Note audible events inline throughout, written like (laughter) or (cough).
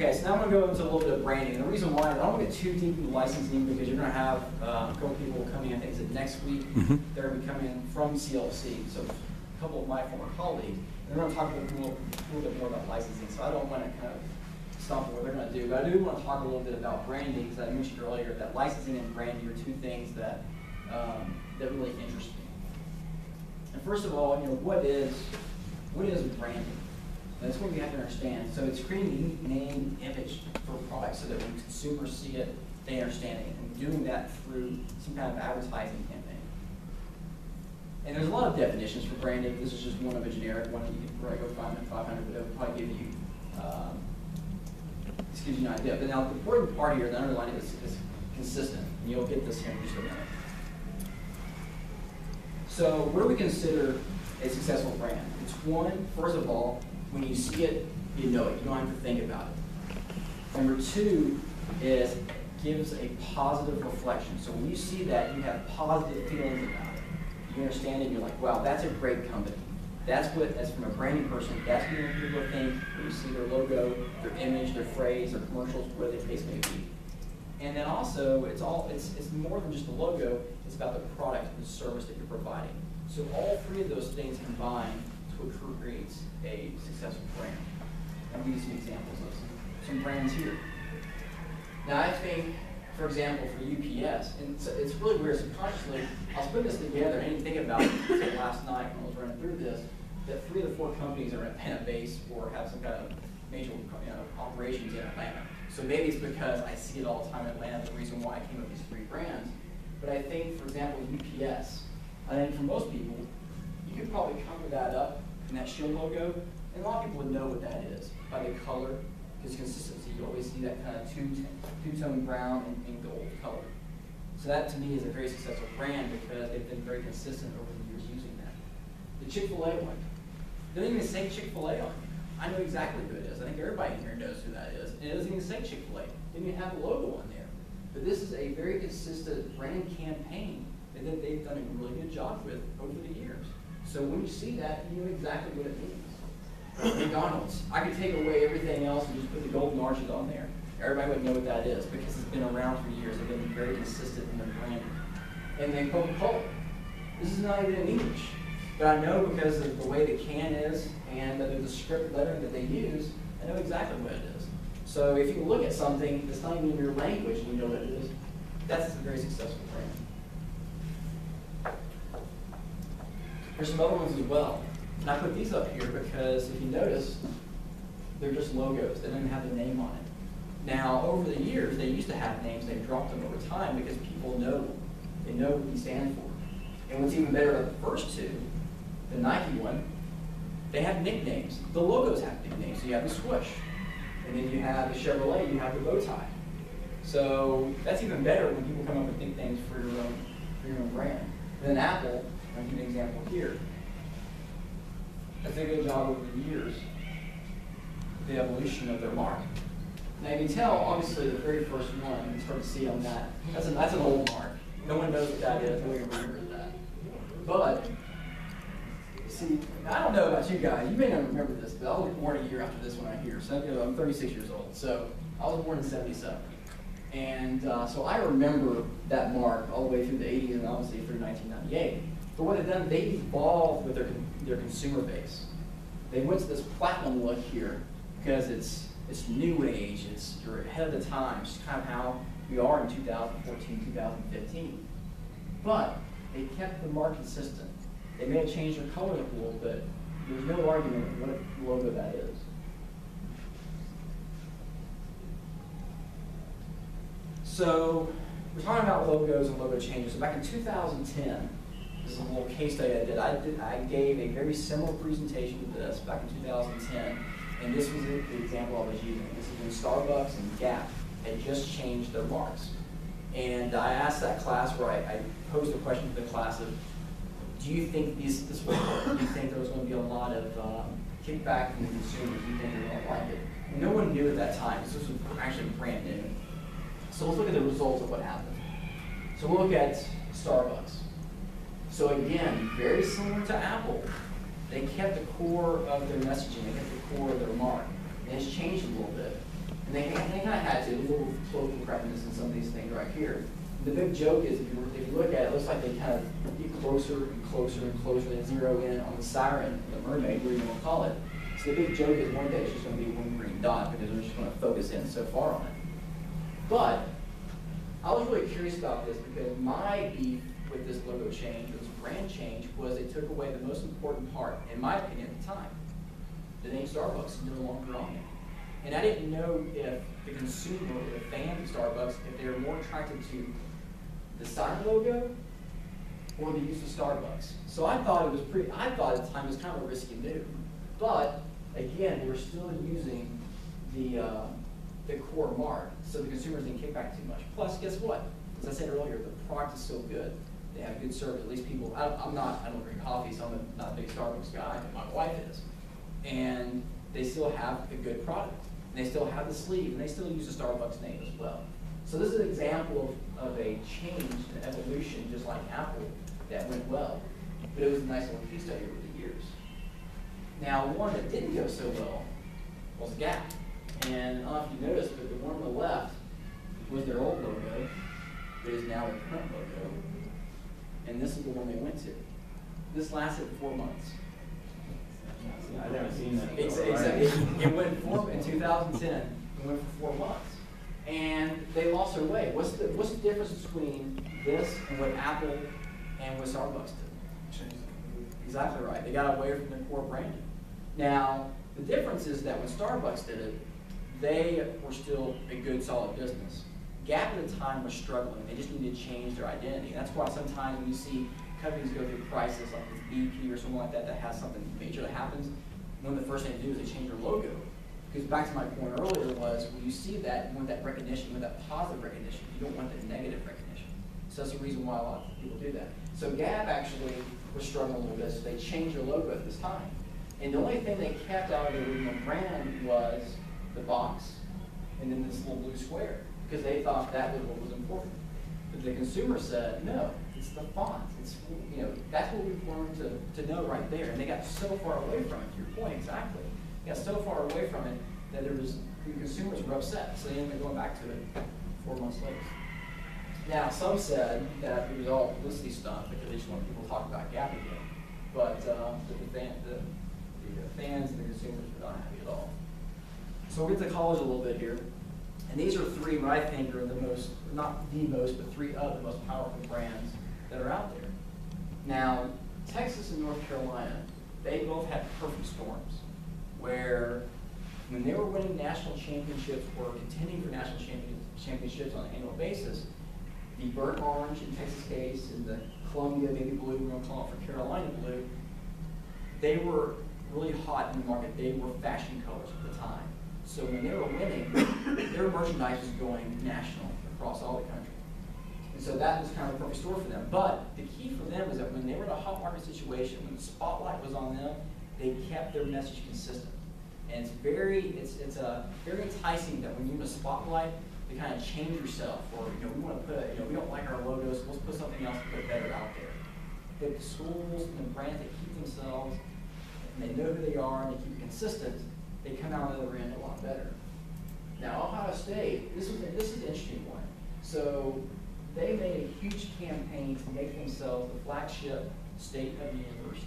Okay, so now I'm going to go into a little bit of branding. And the reason why, I don't want to get too deep into licensing because you're going to have uh, a couple people coming in, I think it's next week, Mhm. they're going to be coming in from CLC, so a couple of my former colleagues. And they're going to talk a little, a little bit more about licensing, so I don't want to kind of stump what they're going to do. But I do want to talk a little bit about branding, because I mentioned earlier that licensing and branding are two things that, um, that really interest me. And first of all, you know, what is, what is branding? That's what we have to understand. So it's creating a name, image for a product so that when consumers see it, they understand it. And doing that through some kind of advertising campaign. And there's a lot of definitions for branding. This is just one of a generic one. You can probably go find them 500, but it will probably give you, um, this gives you an idea. But now the important part here, the underlining is, is consistent. And you'll get this here in just a minute. So what do we consider a successful brand? It's one, first of all, when you see it, you know it. You don't have to think about it. Number two is gives a positive reflection. So when you see that, you have positive feelings about it. You understand it, and you're like, wow, that's a great company. That's what, as from a branding person, that's what people think when you see their logo, their image, their phrase, their commercials, where the case may be. And then also, it's all it's, it's more than just the logo, it's about the product and the service that you're providing. So all three of those things combined what creates a successful brand. I'll give you some examples of some, some brands here. Now I think, for example, for UPS, and it's, it's really weird subconsciously, I was putting this together I didn't think about it until last night when I was running through this, that three of the four companies are in Atlanta based or have some kind of major you know, operations in Atlanta. So maybe it's because I see it all the time in Atlanta, the reason why I came up with these three brands. But I think, for example, UPS, I for most people, you could probably cover that up in that shield logo, and a lot of people would know what that is by the color, because consistency, you always see that kind of two, two-tone brown and, and gold color. So that to me is a very successful brand because they've been very consistent over the years using that. The Chick-fil-A one, they don't even say Chick-fil-A on it. I know exactly who it is. I think everybody in here knows who that is. And it doesn't even say Chick-fil-A. They doesn't even have the logo on there. But this is a very consistent brand campaign that they've done a really good job with over the years. So when you see that, you know exactly what it means. McDonald's. I could take away everything else and just put the golden arches on there. Everybody would know what that is because it's been around for years. They've been very consistent in their branding. And then Coca-Cola. This is not even in English. But I know because of the way the can is and the, the script lettering that they use, I know exactly what it is. So if you look at something that's not even in your language and you know what it is, that's a very successful brand. There's some other ones as well. And I put these up here because if you notice, they're just logos. They don't have the name on it. Now, over the years, they used to have names. They've dropped them over time because people know They know what these stand for. And what's even better about the first two, the Nike one, they have nicknames. The logos have nicknames. So you have the swoosh. And then you have the Chevrolet, you have the bow tie. So that's even better when people come up with nicknames for your own, for your own brand. And then Apple, You an example here. That's a good job over the years, the evolution of their mark. Now you can tell, obviously, the very first one, it's hard to see on that. That's, a, that's an old mark. No one knows what that is, no one remembers that. But See, I don't know about you guys. You may not remember this, but I was born a year after this one right here. So I'm 36 years old. So I was born in 77. And uh, so I remember that mark all the way through the 80s and obviously through 1998. But what they've done, they've evolved with their, their consumer base. They went to this platinum look here because it's, it's new age, it's, you're ahead of the times, kind of how we are in 2014, 2015. But they kept the mark consistent. They may have changed their color a little bit. There's no argument what logo that is. So we're talking about logos and logo changes. So back in 2010, this is a little case study I did. I, did, I gave a very similar presentation to this back in 2010, and this was the example I was using. This is when Starbucks and Gap had just changed their marks. And I asked that class where I, I posed a question to the class of, do you think these, this will work? Do you think there was going to be a lot of um, kickback from the consumers? Do you think they're going to like it? no one knew at that time. This was actually brand new. So let's look at the results of what happened. So we'll look at Starbucks. So again, very similar to Apple. They kept the core of their messaging. They kept the core of their mark. And it's changed a little bit. And they, they kind of had to, a little political correctness in some of these things right here. The big joke is, if you, if you look at it, it looks like they kind of get closer and closer and closer and zero in on the siren, the mermaid, whatever you want to call it. So the big joke is one day it's just going to be one green dot because they're just going to focus in so far on it. But I was really curious about this because my beef with this logo change, this brand change, was it took away the most important part, in my opinion, at the time. The name Starbucks no longer on it. And I didn't know if the consumer or the fan of Starbucks, if they were more attracted to the sign logo or the use of Starbucks. So I thought it was pretty, I thought at the time it was kind of a risky move. But again, they were still using the, uh, the core mark, so the consumers didn't kick back too much. Plus, guess what? As I said earlier, the product is so good. They have good service. At least people, I, I'm not, I don't drink coffee, so I'm a- not a big Starbucks guy, but my wife is. And they still have a good product. And they still have the sleeve, and they still use the Starbucks name as well. So this is an example of, of a change, an evolution, just like Apple, that went well. But it was a nice little case study over the years. Now, one that didn't go so well was Gap. And I don't know if you noticed, but the one on the left was their old logo, but is now their current logo. And this is the one they went to. This lasted four months. I've never seen that. Before, it's, right? it, it went four, in two thousand ten, it went for four months. And they lost their way. What's the, what's the difference between this and what Apple and what Starbucks did? Exactly right. They got away from their core branding. Now, the difference is that when Starbucks did it, they were still a good, solid business. Gap at the time was struggling. They just needed to change their identity. That's why sometimes when you see companies go through crisis like with BP or something like that that has something major that happens, one of the first things they do is they change their logo. Because back to my point earlier was when you see that, you want that recognition, you want that positive recognition. You don't want that negative recognition. So that's the reason why a lot of people do that. So Gap actually was struggling a little bit, so they changed their logo at this time. And the only thing they kept out of the original brand was the box and then this little blue square, because they thought that was what was important. But the consumer said, no, it's the font. It's, you know, that's what we've learned to, to know right there. And they got so far away from it, to your point exactly. They got so far away from it that there was, the consumers were upset, so they ended up going back to it four months later. Now, some said that it was all publicity stunt because they just wanted people to talk about Gap again. But, uh, the fan, the, the fans and the consumers were not happy at all. So we'll get to college a little bit here. And these are three what I think are the most, not the most, but three of the most powerful brands that are out there. Now, Texas and North Carolina, they both had perfect storms where when they were winning national championships or contending for national championships on an annual basis, the burnt orange in Texas case and the Columbia baby blue, we're gonna call it for Carolina blue, they were really hot in the market. They were fashion colors at the time. So when they were winning, their merchandise was going national across all the country. And so that was kind of a perfect store for them. But the key for them is that when they were in a hot market situation, when the spotlight was on them, they kept their message consistent. And it's very, it's, it's a very enticing that when you're in a spotlight, to kind of change yourself, or, you know, we want to put, you know, we don't like our logos, let's put something else bit better out there. But the schools and the brands that keep themselves, and they know who they are, and they keep it consistent, they come out on the other end better. Now, Ohio State, this is, this is an interesting one. So they made a huge campaign to make themselves the flagship state of the university.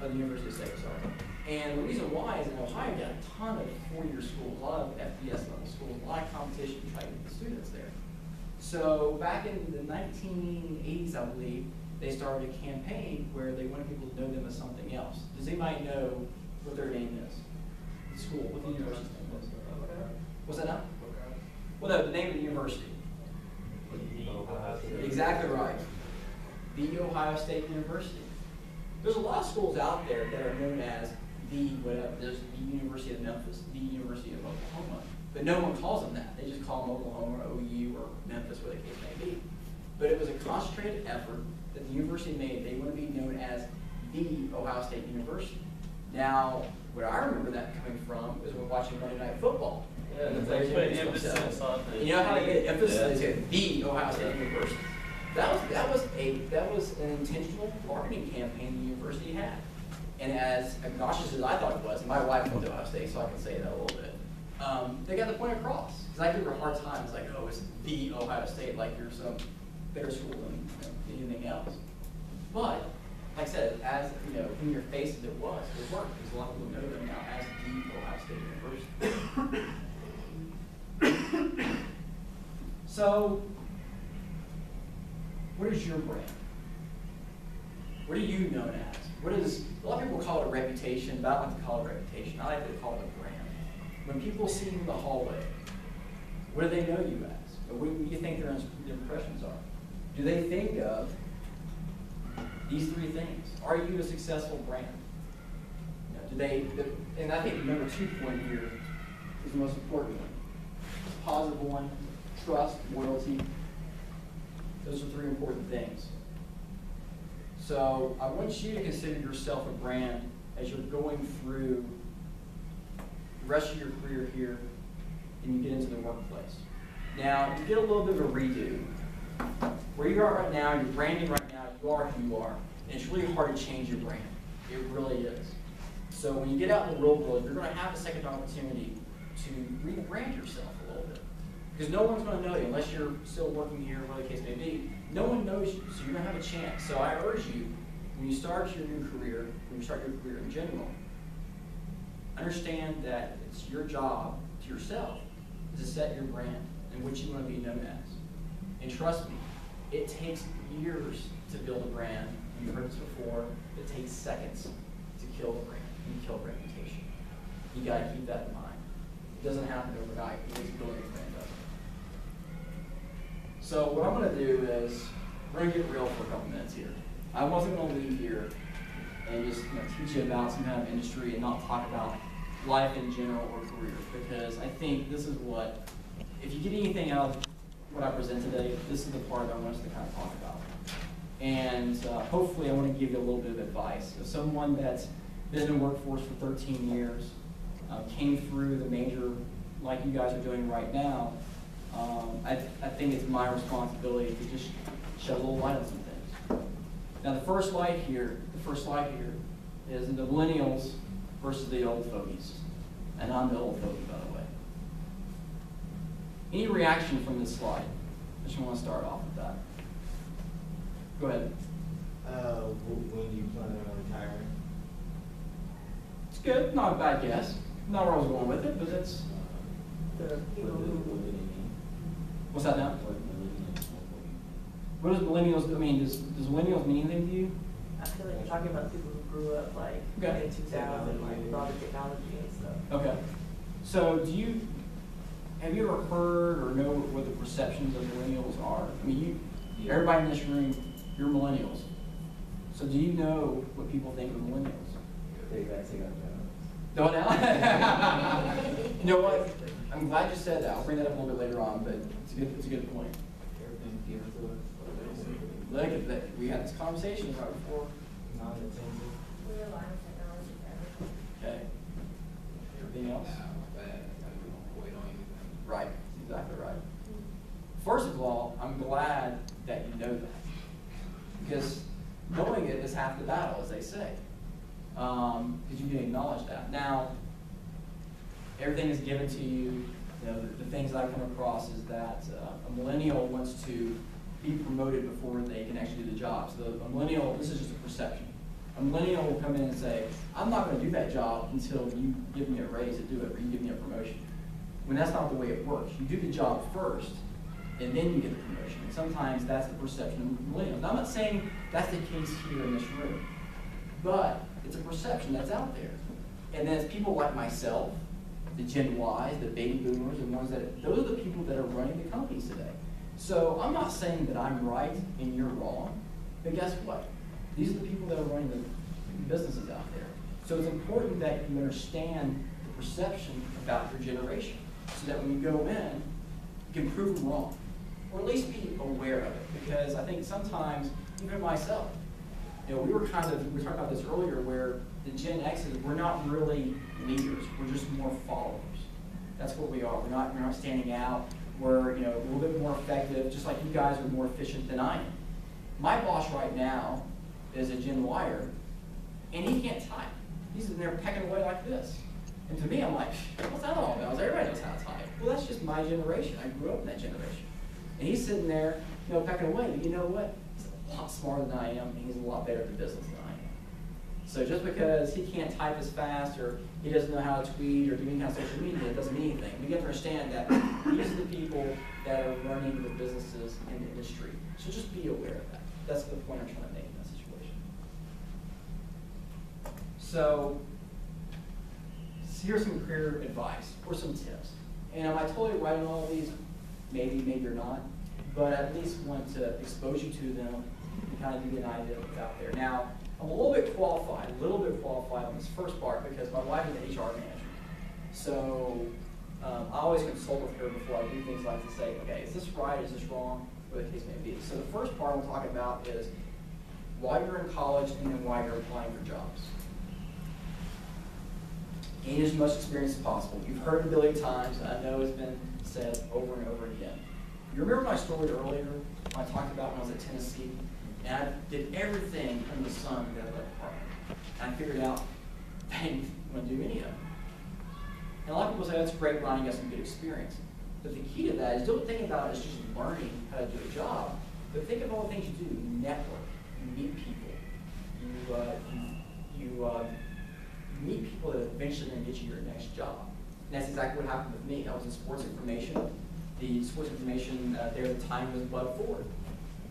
Of the University of State, sorry. And the reason why is in Ohio, got a ton of four-year schools, a lot of FBS level schools, a lot of competition to try to get the students there. So back in the nineteen eighties, I believe, they started a campaign where they wanted people to know them as something else. Does anybody know what their name is? School, what the university's name is? What's that now? Well, no, the name of the university. Exactly right. The Ohio State University. There's a lot of schools out there that are known as the whatever. There's the University of Memphis, the University of Oklahoma, but no one calls them that. They just call them Oklahoma, or OU, or Memphis, whatever the case may be. But it was a concentrated effort that the university made. They want to be known as the Ohio State University. Now, where I remember that coming from is when watching Monday Night Football. Yeah, And the they put emphasis on the- You know how they get emphasis? Yeah. The Ohio State University. That was that was a that was an intentional marketing campaign the university had. And as obnoxious as I thought it was, and my wife went to Ohio State, so I can say that a little bit. um, they got the point across. Because I give her a hard time. It's like, oh, it's the Ohio State, like you're some better school than you know, anything else. But, like I said, as, you know, in your face as it was, it worked. Because a lot of people know them now as the Ohio State University. So, what is your brand? What are you known as? What is, a lot of people call it a reputation, but I like to call it a reputation. I like to call it a brand. When people see you in the hallway, what do they know you as? What do you think their impressions are? Do they think of these three things? Are you a successful brand? You know, do they, and I think the number two point here is the most important one. Positive one, trust, loyalty. Those are three important things. So I want you to consider yourself a brand as you're going through the rest of your career here and you get into the workplace. Now, you get a little bit of a redo, where you are right now, you're branding right are who you are. And it's really hard to change your brand. It really is. So when you get out in the real world, you're going to have a second opportunity to rebrand yourself a little bit. Because no one's going to know you unless you're still working here, whatever the case may be. No one knows you, so you're going to have a chance. So I urge you, when you start your new career, when you start your career in general, understand that it's your job to yourself to set your brand and what you want to be known as. And trust me, it takes years to build a brand. You've heard this before. It takes seconds to kill a brand and kill reputation. You got to keep that in mind. It doesn't happen overnight. It takes building a brand up. So what I'm going to do is we're to get real for a couple minutes here. I wasn't to leave here and just you know, teach you about some kind of industry and not talk about life in general or career because I think this is what, if you get anything out of what I present today, this is the part I want us to kind of talk about. And uh, hopefully I want to give you a little bit of advice. As someone that's been in the workforce for 13 years, uh, came through the major, like you guys are doing right now, um, I, I think it's my responsibility to just shed a little light on some things. Now the first light here, the first slide here, is the millennials versus the old fogies. And I'm the old fogey, by the way. Any reaction from this slide? I just want to start off with that. Go ahead. Uh, wh- when you plan on retiring? It's good, not a bad guess. Not where I was going with it, but it's, What does, what does it mean? what's that now? What what- What does millennials, I mean, does, does millennials mean anything to you? I feel like you're talking about people who grew up like Okay. in 2000, like with all the technology and stuff. Okay. So do you, have you ever heard or know what the perceptions of millennials are? I mean, you, Yeah. everybody in this room, you're millennials. So do you know what people think of millennials? They got take out jobs. Don't know? (laughs) You know what? I'm glad you said that. I'll bring that up a little bit later on, but it's a good, it's a good point. Everything's given to us. Look at that, we had this conversation right before, Non-attentive. We rely on technology for everything. okay? Everything else? Right, exactly right. First of all, I'm glad that you know that. Because knowing it is half the battle, as they say. Because you can acknowledge that. Now, everything is given to you. You know, the, the things that I come across is that uh, a millennial wants to be promoted before they can actually do the job. So the, a millennial, this is just a perception. A millennial will come in and say, I'm not going to do that job until you give me a raise to do it, or you give me a promotion. When that's not the way it works. You do the job first, and then you get the promotion. And sometimes that's the perception of millennials. Now, I'm not saying that's the case here in this room, but it's a perception that's out there. And then it's people like myself, the Gen Ys, the baby boomers, and ones that, those are the people that are running the companies today. So I'm not saying that I'm right and you're wrong, but guess what? These are the people that are running the businesses out there. So it's important that you understand the perception about your generation, so that when you go in, you can prove them wrong, or at least be aware of it. Because I think sometimes, even myself, you know, we were kind of, we were talking about this earlier, where the Gen X's, we're not really leaders, we're just more followers. That's what we are. We're not, we're not standing out. We're, you know, a little bit more effective, just like you guys are more efficient than I am. My boss right now is a Gen Wire, and he can't type. He's in there pecking away like this. And to me, I'm like, what's that all about? Everybody knows how to type. Well, that's just my generation. I grew up in that generation. And he's sitting there, you know, pecking away. But you know what? He's a lot smarter than I am, and he's a lot better at the business than I am. So just because he can't type as fast, or he doesn't know how to tweet, or do any kind of social media, it doesn't mean anything. We have to understand that these are the people that are running the businesses in the industry. So just be aware of that. That's the point I'm trying to make in that situation. So, so here's some career advice or some tips. And am I totally right on all of these? Maybe, maybe you're not. But at least want to expose you to them and kind of give you an idea of what's out there. Now, I'm a little bit qualified, a little bit qualified on this first part because my wife is an HR manager. So um, I always consult with her before I do things like to say, okay, is this right, is this wrong, whatever the case may be. So the first part we'll talk about is why you're in college and then why you're applying for jobs. Gain as much experience as possible. You've heard it a billion times, I know it's been said over and over again. You remember my story earlier when I talked about when I was at Tennessee? And I did everything under the sun in that department. And I figured out I didn't to do any of. And a lot of people say, that's great, Ryan, you got some good experience. But the key to that is don't think about it as just learning how to do a job, but think of all the things you do. You network, you meet people, you, uh, you, you, uh, meet people that eventually are going to get you your next job. And that's exactly what happened with me. I was in sports information. The sports information uh, there at the time was Bud Ford.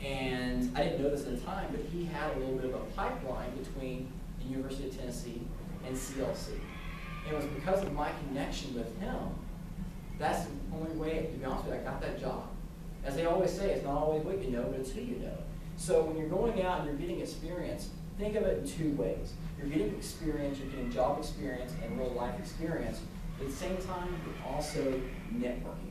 And I didn't know this at the time, but he had a little bit of a pipeline between the University of Tennessee and CLC. And it was because of my connection with him, that's the only way, to be honest with you, I got that job. As they always say, it's not always what you know, but it's who you know. So when you're going out and you're getting experience, think of it in two ways. You're getting experience, you're getting job experience and real life experience. At the same time, you're also networking.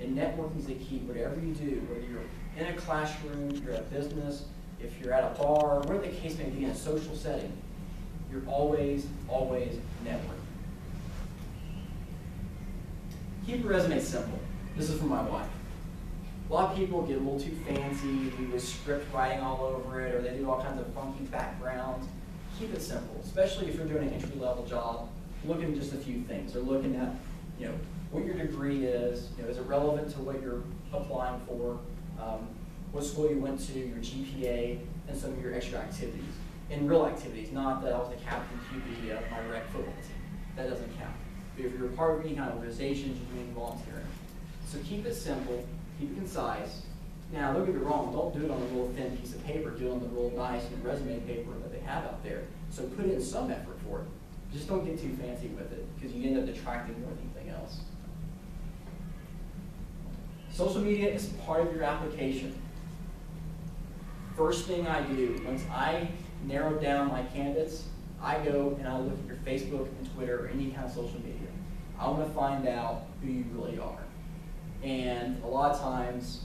And networking is the key. Whatever you do, whether you're in a classroom, you're at business, if you're at a bar, whatever the case may be in a social setting, you're always, always networking. Keep your resume simple. This is from my wife. A lot of people get a little too fancy, do this script writing all over it, or they do all kinds of funky backgrounds. Keep it simple, especially if you're doing an entry level job. Look at just a few things. They're looking at, you know, what your degree is. You know, is it relevant to what you're applying for? Um, what school you went to, your GPA, and some of your extra activities. And real activities, not that I was the captain QB of my rec football team. That doesn't count. But if you're a part of any kind of organization, you're doing volunteering. So keep it simple, keep it concise. Now, don't get me wrong, don't do it on a little thin piece of paper, do it on the real nice you know, resume paper that they have out there. So put in some effort for it. Just don't get too fancy with it, because you end up detracting more than anything else. Social media is part of your application. First thing I do, once I narrow down my candidates, I go and I look at your Facebook and Twitter or any kind of social media. I want to find out who you really are. And a lot of times,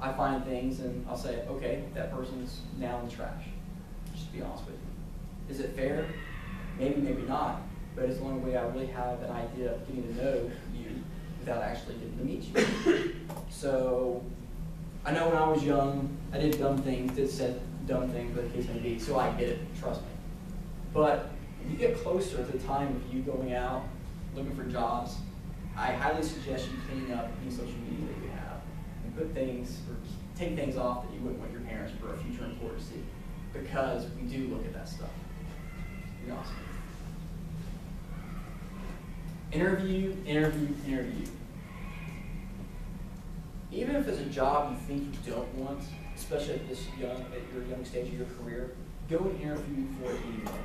I find things and I'll say, okay, that person's now in the trash. Just to be honest with you. Is it fair? Maybe, maybe not. But it's the only way I really have an idea of getting to know you without actually getting to meet you. So, I know when I was young, I did dumb things, did said dumb things, but the case may be, so I get it, trust me. But if you get closer to the time of you going out, looking for jobs, I highly suggest you clean up any social media that you have and put things, or take things off that you wouldn't want your parents or a future employer to see. Because we do look at that stuff. Be you. Interview, interview, interview. Even if it's a job you think you don't want, especially at this young, at your young stage of your career, go and interview for it anyway.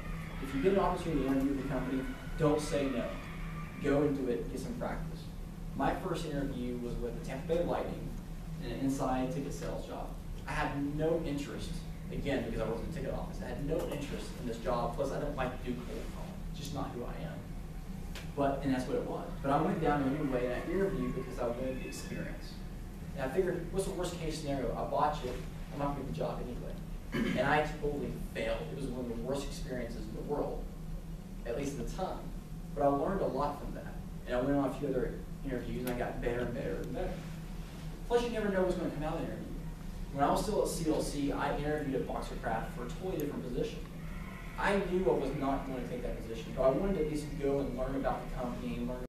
If you get an opportunity to interview with a company, don't say no. Go and do it, get some practice. My first interview was with the Tampa Bay Lightning in an inside ticket sales job. I had no interest, again, because I was in the ticket office, I had no interest in this job, plus I don't like to do cold calling, it's just not who I am. But, and that's what it was. But I went down anyway and I interviewed because I wanted the experience. And I figured, what's the worst case scenario? I botch it, I'm not gonna get the job anyway. And I totally failed. It was one of the worst experiences in the world, at least at the time. But I learned a lot from that. And I went on a few other interviews and I got better and better and better. Plus, you never know what's going to come out of the interview. When I was still at CLC, I interviewed at Boxercraft for a totally different position. I knew I was not going to take that position, but I wanted to at least go and learn about the company, learn